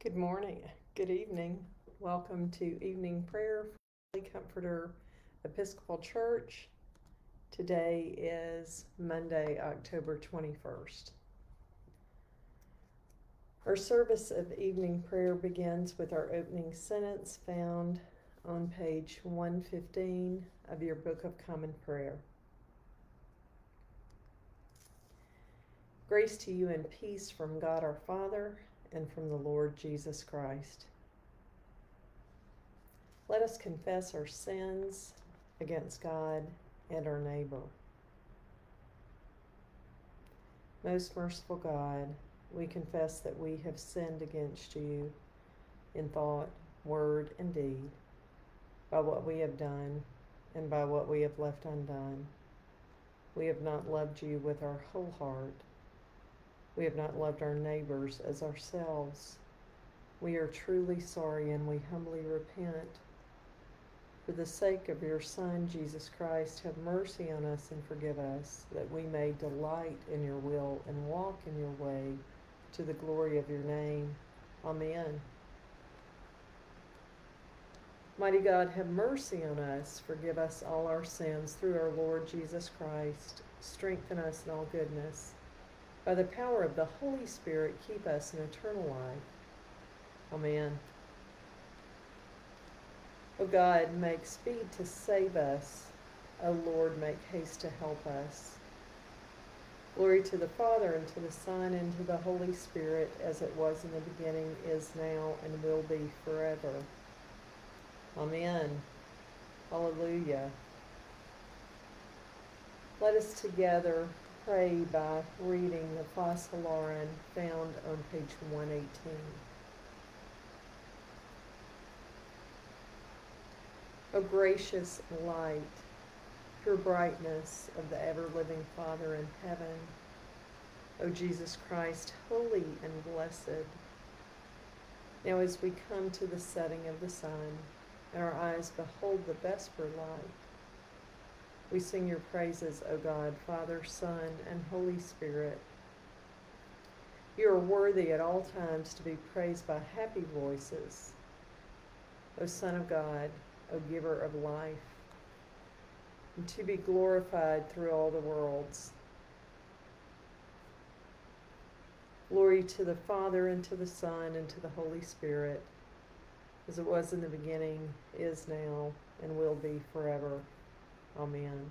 Good morning, good evening. Welcome to evening prayer for Holy Comforter Episcopal Church. Today is Monday, October 21st. Our service of evening prayer begins with our opening sentence found on page 115 of your Book of Common Prayer. Grace to you and peace from God our Father and from the Lord Jesus Christ. Let us confess our sins against God and our neighbor. Most merciful God, we confess that we have sinned against you in thought, word, and deed, by what we have done and by what we have left undone. We have not loved you with our whole heart we have not loved our neighbors as ourselves. We are truly sorry and we humbly repent. For the sake of your Son, Jesus Christ, have mercy on us and forgive us, that we may delight in your will and walk in your way to the glory of your name. Amen. Mighty God, have mercy on us. Forgive us all our sins through our Lord Jesus Christ. Strengthen us in all goodness by the power of the Holy Spirit, keep us in eternal life. Amen. O God, make speed to save us. O Lord, make haste to help us. Glory to the Father, and to the Son, and to the Holy Spirit, as it was in the beginning, is now, and will be forever. Amen. Hallelujah. Let us together pray by reading the Phos Hilaron found on page 118. O gracious light, pure brightness of the ever-living Father in heaven, O Jesus Christ, holy and blessed, now as we come to the setting of the sun, and our eyes behold the vesper light, we sing your praises, O God, Father, Son, and Holy Spirit. You are worthy at all times to be praised by happy voices. O Son of God, O Giver of life, and to be glorified through all the worlds. Glory to the Father, and to the Son, and to the Holy Spirit, as it was in the beginning, is now, and will be forever. Oh, Amen.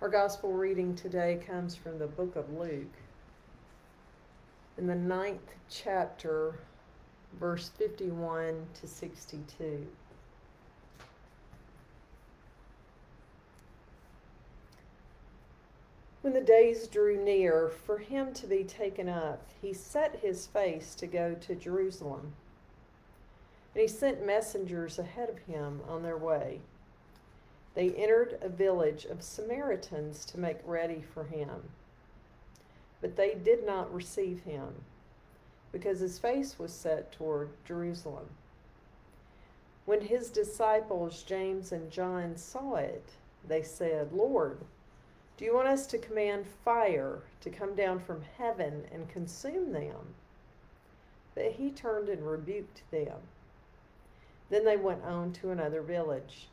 Our gospel reading today comes from the book of Luke. In the ninth chapter, verse 51 to 62. When the days drew near for him to be taken up, he set his face to go to Jerusalem and he sent messengers ahead of him on their way. They entered a village of Samaritans to make ready for him. But they did not receive him, because his face was set toward Jerusalem. When his disciples, James and John, saw it, they said, Lord, do you want us to command fire to come down from heaven and consume them? But he turned and rebuked them. Then they went on to another village.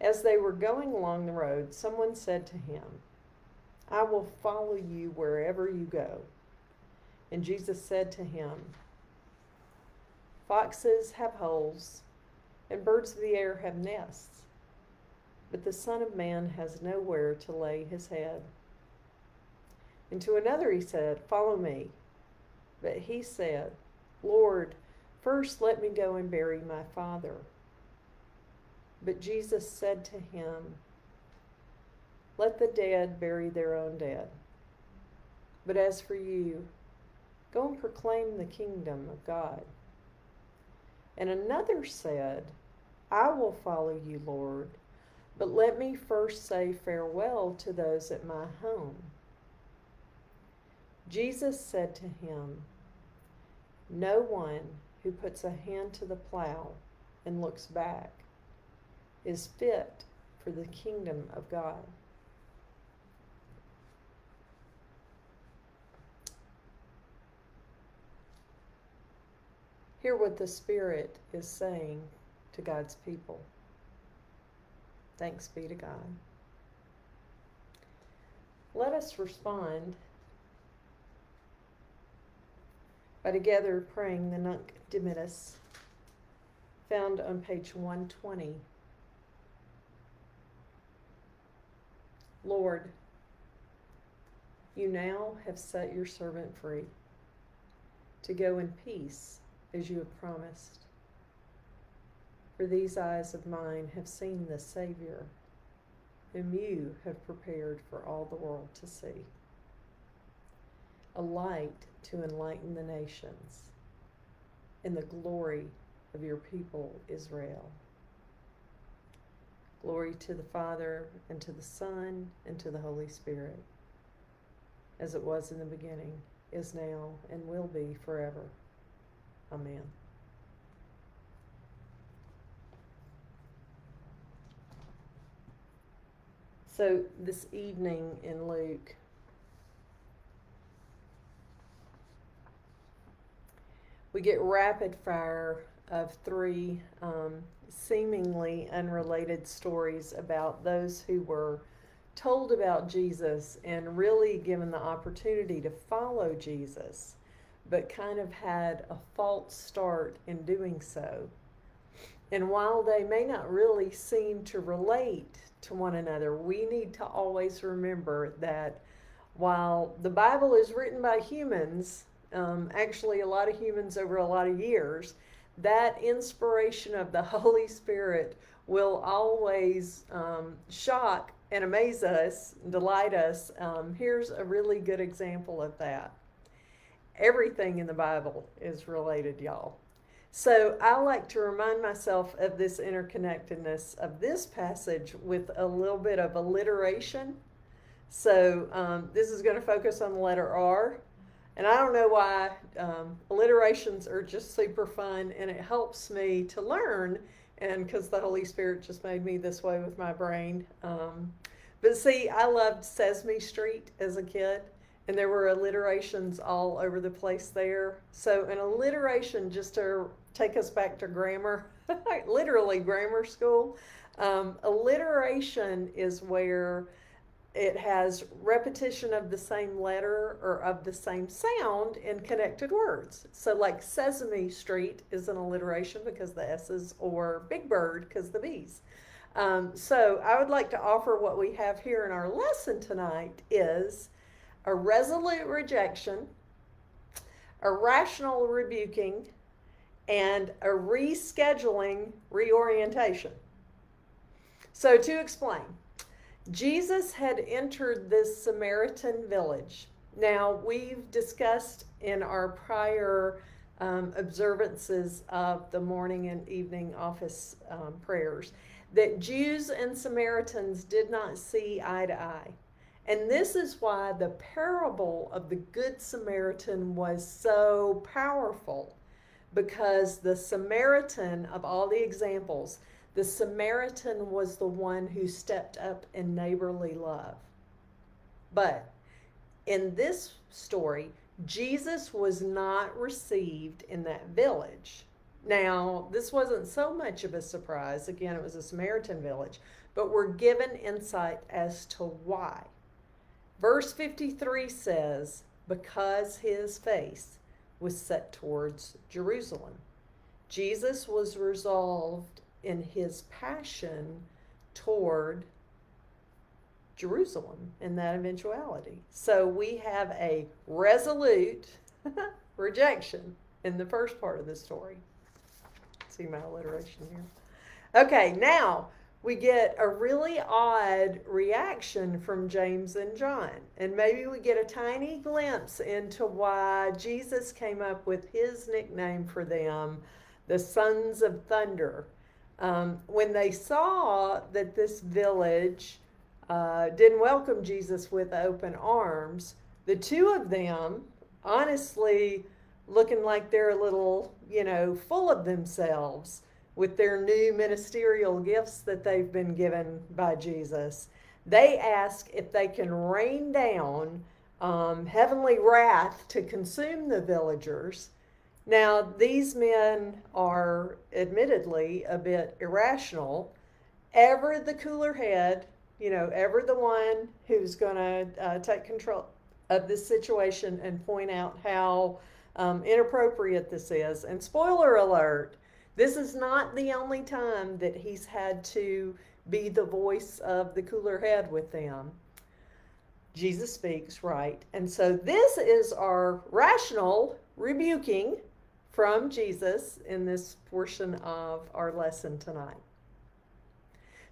As they were going along the road, someone said to him, I will follow you wherever you go. And Jesus said to him, Foxes have holes, and birds of the air have nests, but the Son of Man has nowhere to lay his head. And to another he said, Follow me. But he said, Lord, First, let me go and bury my father. But Jesus said to him, Let the dead bury their own dead. But as for you, go and proclaim the kingdom of God. And another said, I will follow you, Lord, but let me first say farewell to those at my home. Jesus said to him, No one who puts a hand to the plow and looks back is fit for the kingdom of God. Hear what the Spirit is saying to God's people. Thanks be to God. Let us respond by together praying the Nunc Dimittis, found on page 120. Lord, you now have set your servant free to go in peace as you have promised. For these eyes of mine have seen the Savior, whom you have prepared for all the world to see, a light to enlighten the nations, in the glory of your people Israel. Glory to the Father, and to the Son, and to the Holy Spirit, as it was in the beginning, is now, and will be forever. Amen. So, this evening in Luke, we get rapid fire of three um, seemingly unrelated stories about those who were told about Jesus and really given the opportunity to follow Jesus, but kind of had a false start in doing so. And while they may not really seem to relate to one another, we need to always remember that while the Bible is written by humans, um, actually a lot of humans over a lot of years, that inspiration of the Holy Spirit will always um, shock and amaze us, delight us. Um, here's a really good example of that. Everything in the Bible is related, y'all. So I like to remind myself of this interconnectedness of this passage with a little bit of alliteration. So um, this is going to focus on the letter R. And I don't know why um, alliterations are just super fun and it helps me to learn. And because the Holy Spirit just made me this way with my brain. Um, but see, I loved Sesame Street as a kid, and there were alliterations all over the place there. So, an alliteration, just to take us back to grammar, literally grammar school, um, alliteration is where it has repetition of the same letter or of the same sound in connected words. So, like Sesame Street is an alliteration because the S's, or Big Bird because the B's. Um, so, I would like to offer what we have here in our lesson tonight is a resolute rejection, a rational rebuking, and a rescheduling reorientation. So, to explain, Jesus had entered this Samaritan village. Now, we've discussed in our prior um, observances of the morning and evening office um, prayers that Jews and Samaritans did not see eye to eye. And this is why the parable of the Good Samaritan was so powerful because the Samaritan, of all the examples, the Samaritan was the one who stepped up in neighborly love. But in this story, Jesus was not received in that village. Now, this wasn't so much of a surprise. Again, it was a Samaritan village, but we're given insight as to why. Verse 53 says, Because his face was set towards Jerusalem. Jesus was resolved in his passion toward Jerusalem in that eventuality. So we have a resolute rejection in the first part of the story. See my alliteration here. Okay, now we get a really odd reaction from James and John. And maybe we get a tiny glimpse into why Jesus came up with his nickname for them, the Sons of Thunder. Um, when they saw that this village uh, didn't welcome Jesus with open arms, the two of them, honestly, looking like they're a little, you know, full of themselves with their new ministerial gifts that they've been given by Jesus, they ask if they can rain down um, heavenly wrath to consume the villagers. Now, these men are admittedly a bit irrational. Ever the cooler head, you know, ever the one who's going to uh, take control of this situation and point out how um, inappropriate this is. And spoiler alert, this is not the only time that he's had to be the voice of the cooler head with them. Jesus speaks, right? And so this is our rational rebuking from Jesus in this portion of our lesson tonight.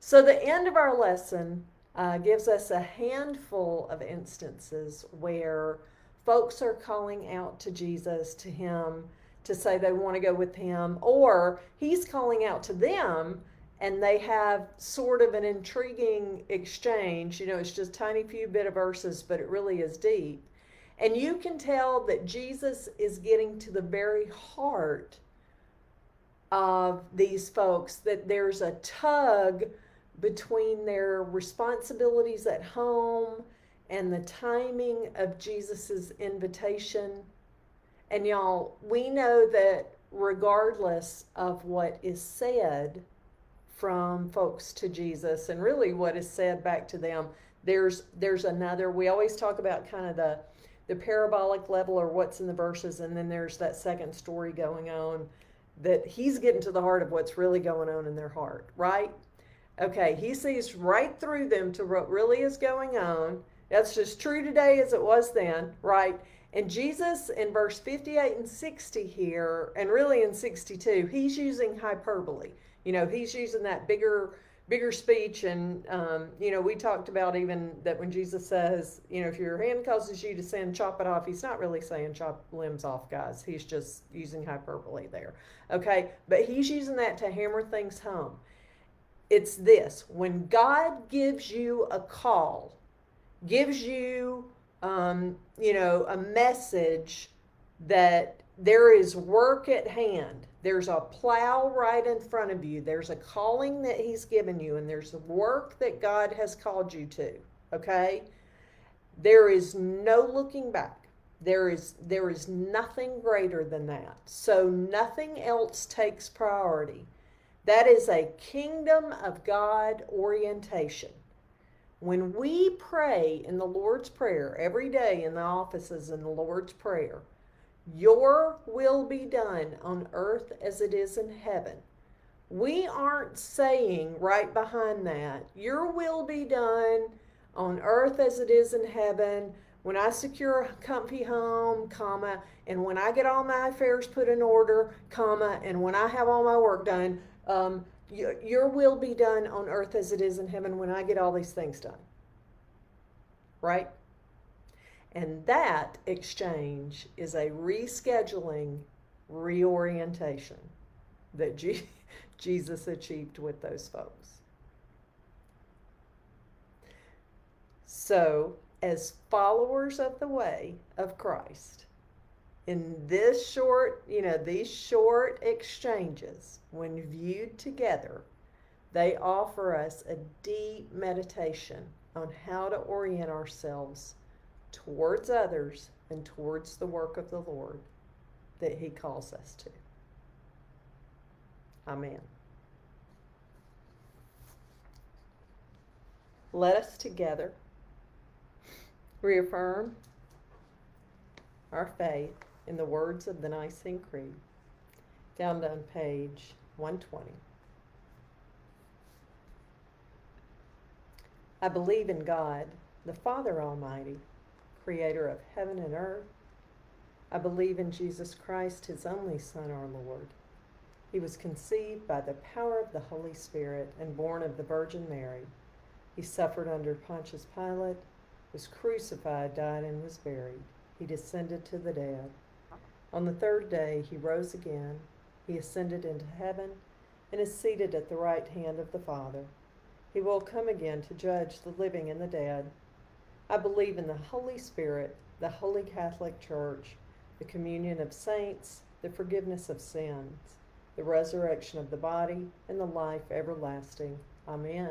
So, the end of our lesson uh, gives us a handful of instances where folks are calling out to Jesus, to Him, to say they want to go with Him, or He's calling out to them and they have sort of an intriguing exchange. You know, it's just tiny few bit of verses, but it really is deep. And you can tell that Jesus is getting to the very heart of these folks, that there's a tug between their responsibilities at home and the timing of Jesus's invitation. And y'all, we know that regardless of what is said from folks to Jesus and really what is said back to them, there's there's another we always talk about kind of the the parabolic level or what's in the verses and then there's that second story going on that he's getting to the heart of what's really going on in their heart, right? Okay, he sees right through them to what really is going on. That's as true today as it was then, right? And Jesus in verse 58 and 60 here, and really in 62, he's using hyperbole. You know, he's using that bigger bigger speech and um, you know we talked about even that when jesus says you know if your hand causes you to sin chop it off. He's not really saying chop limbs off guys. He's just using hyperbole there. Okay? But he's using that to hammer things home. It's this. When God gives you a call, gives you, um, you know, a message that there is work at hand, there's a plow right in front of you, there's a calling that He's given you, and there's a work that God has called you to, okay? There is no looking back. There is there is nothing greater than that. So nothing else takes priority. That is a kingdom of God orientation. When we pray in the Lord's Prayer every day in the offices in the Lord's Prayer, your will be done on earth as it is in heaven. We aren't saying right behind that, your will be done on earth as it is in heaven when I secure a comfy home, comma, and when I get all my affairs put in order, comma, and when I have all my work done, um, your, your will be done on earth as it is in heaven when I get all these things done. Right? And that exchange is a rescheduling, reorientation that G- Jesus achieved with those folks. So, as followers of the way of Christ, in this short, you know, these short exchanges, when viewed together, they offer us a deep meditation on how to orient ourselves towards others and towards the work of the Lord that He calls us to. Amen. Let us together reaffirm our faith in the words of the Nicene Creed, found on page 120. I believe in God, the Father Almighty, creator of heaven and earth. I believe in Jesus Christ, his only Son, our Lord. He was conceived by the power of the Holy Spirit and born of the Virgin Mary. He suffered under Pontius Pilate, was crucified, died, and was buried. He descended to the dead. On the third day he rose again, he ascended into heaven, and is seated at the right hand of the Father. He will come again to judge the living and the dead. I believe in the Holy Spirit, the Holy Catholic Church, the communion of saints, the forgiveness of sins, the resurrection of the body, and the life everlasting. Amen.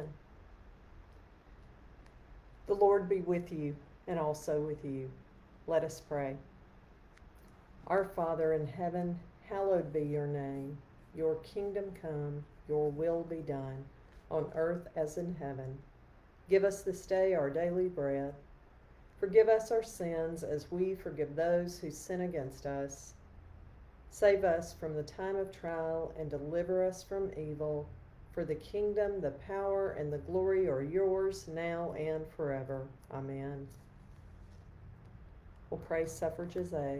The Lord be with you and also with you. Let us pray. Our Father in heaven, hallowed be your name. Your kingdom come, your will be done, on earth as in heaven. Give us this day our daily bread. Forgive us our sins as we forgive those who sin against us. Save us from the time of trial and deliver us from evil. For the kingdom, the power, and the glory are yours now and forever. Amen. We'll pray suffrages A.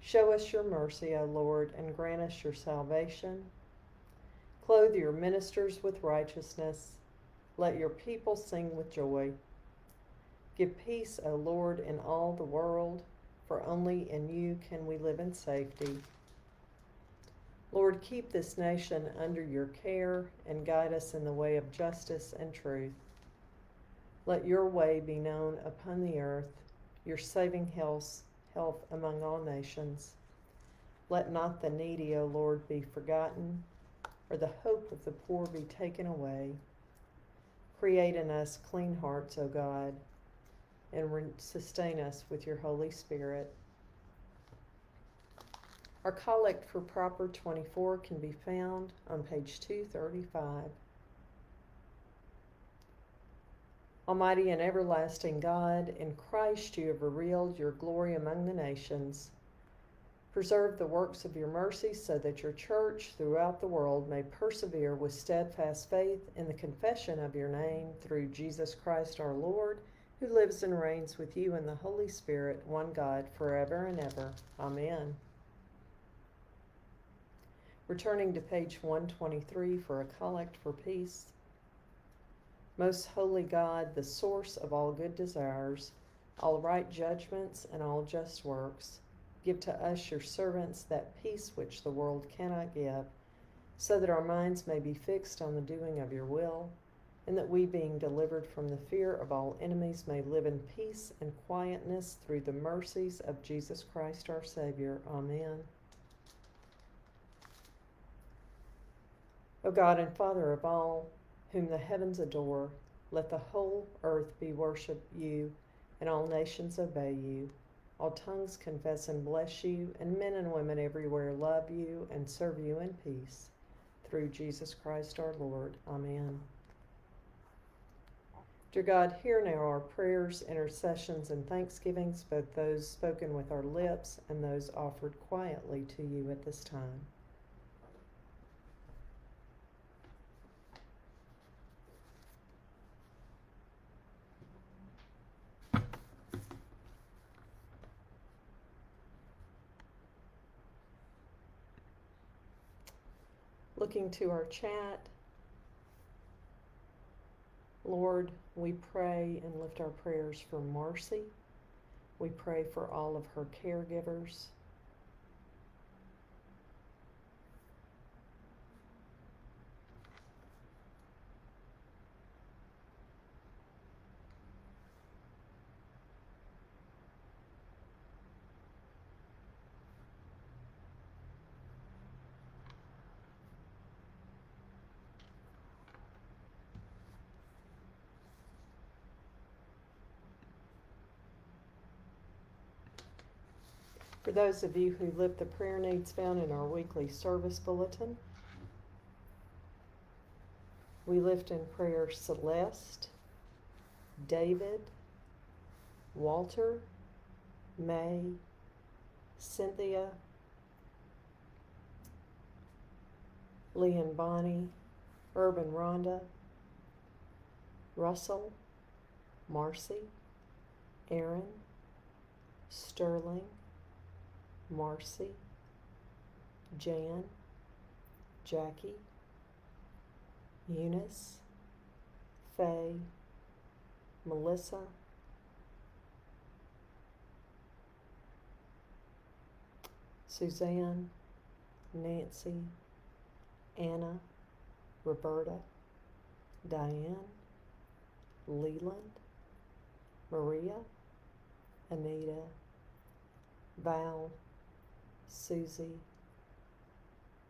Show us your mercy, O Lord, and grant us your salvation. Clothe your ministers with righteousness. Let your people sing with joy. Give peace, O Lord, in all the world, for only in you can we live in safety. Lord, keep this nation under your care and guide us in the way of justice and truth. Let your way be known upon the earth, your saving health, health among all nations. Let not the needy, O Lord, be forgotten, or the hope of the poor be taken away. Create in us clean hearts, O God, and sustain us with your Holy Spirit. Our collect for Proper 24 can be found on page 235. Almighty and everlasting God, in Christ you have revealed your glory among the nations. Preserve the works of your mercy so that your church throughout the world may persevere with steadfast faith in the confession of your name through Jesus Christ our Lord, who lives and reigns with you in the Holy Spirit, one God, forever and ever. Amen. Returning to page 123 for a collect for peace. Most holy God, the source of all good desires, all right judgments, and all just works, give to us, your servants, that peace which the world cannot give, so that our minds may be fixed on the doing of your will, and that we, being delivered from the fear of all enemies, may live in peace and quietness through the mercies of Jesus Christ our Savior. Amen. O God and Father of all, whom the heavens adore, let the whole earth be worship you, and all nations obey you. All tongues confess and bless you, and men and women everywhere love you and serve you in peace. Through Jesus Christ our Lord. Amen. Dear God, hear now our prayers, intercessions, and thanksgivings, both those spoken with our lips and those offered quietly to you at this time. Looking to our chat, Lord, we pray and lift our prayers for Marcy. We pray for all of her caregivers. For those of you who lift the prayer needs found in our weekly service bulletin, we lift in prayer Celeste, David, Walter, May, Cynthia, Lee and Bonnie, Urban Rhonda, Russell, Marcy, Aaron, Sterling, Marcy, Jan, Jackie, Eunice, Faye, Melissa, Suzanne, Nancy, Anna, Roberta, Diane, Leland, Maria, Anita, Val, Susie,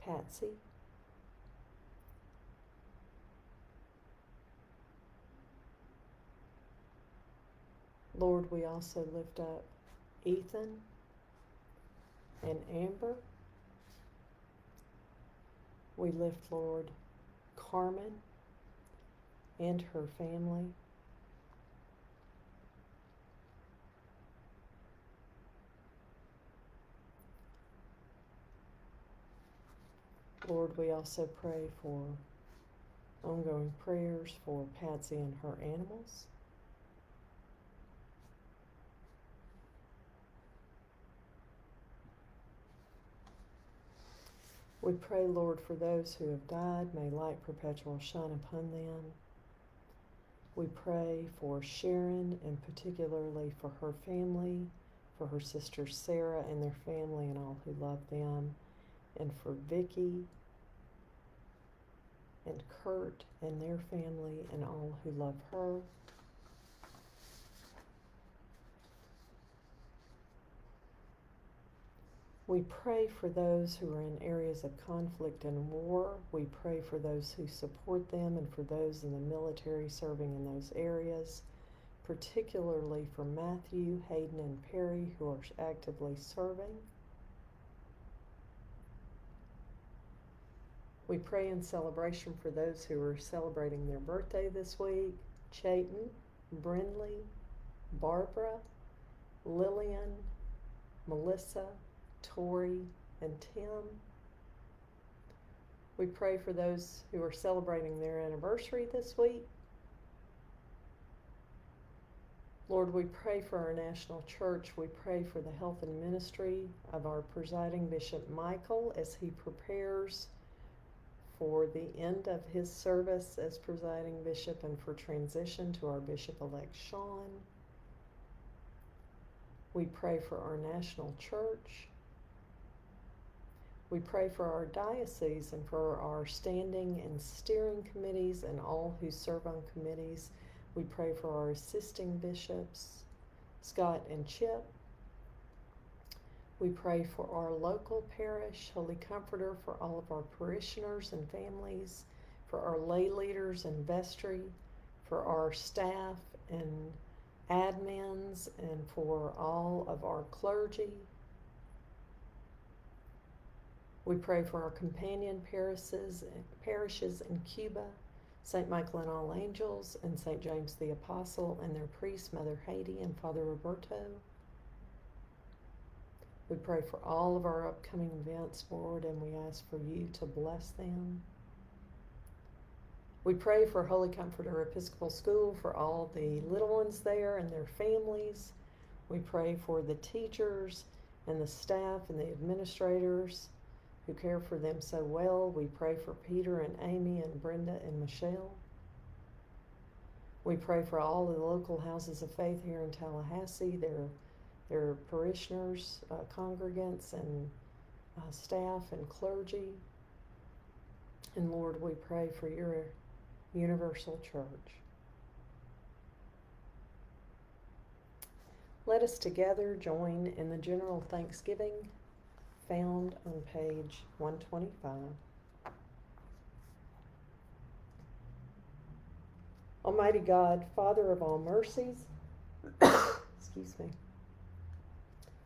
Patsy, Lord, we also lift up Ethan, and Amber. We lift, Lord, Carmen and her family. Lord, we also pray for ongoing prayers for Patsy and her animals. We pray, Lord, for those who have died. May light perpetual shine upon them. We pray for Sharon and particularly for her family, for her sister Sarah and their family and all who love them, and for Vicky and Kurt and their family and all who love her. We pray for those who are in areas of conflict and war. We pray for those who support them and for those in the military serving in those areas, particularly for Matthew, Hayden, and Perry who are actively serving. We pray in celebration for those who are celebrating their birthday this week Chayton, Brindley, Barbara, Lillian, Melissa, Tori, and Tim. We pray for those who are celebrating their anniversary this week. Lord, we pray for our national church. We pray for the health and ministry of our presiding Bishop Michael as he prepares for the end of his service as presiding bishop and for transition to our bishop elect Sean. We pray for our national church. We pray for our diocese and for our standing and steering committees and all who serve on committees. We pray for our assisting bishops, Scott and Chip. We pray for our local parish, Holy Comforter, for all of our parishioners and families, for our lay leaders and vestry, for our staff and admins, and for all of our clergy. We pray for our companion parishes, parishes in Cuba, St. Michael and All Angels, and St. James the Apostle, and their priests, Mother Haiti and Father Roberto. We pray for all of our upcoming events, Lord, and we ask for you to bless them. We pray for Holy Comforter Episcopal School, for all the little ones there and their families. We pray for the teachers and the staff and the administrators who care for them so well. We pray for Peter and Amy and Brenda and Michelle. We pray for all the local houses of faith here in Tallahassee, their, their parishioners, uh, congregants, and uh, staff and clergy. And Lord, we pray for your universal church. Let us together join in the general thanksgiving found on page 125. Almighty God, Father of all mercies, excuse me,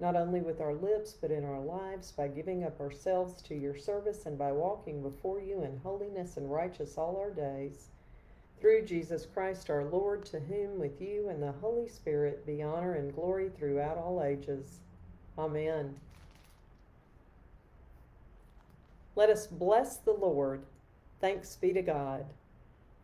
not only with our lips, but in our lives, by giving up ourselves to your service and by walking before you in holiness and righteous all our days through Jesus Christ our Lord, to whom with you and the Holy Spirit be honor and glory throughout all ages. Amen. Let us bless the Lord. Thanks be to God.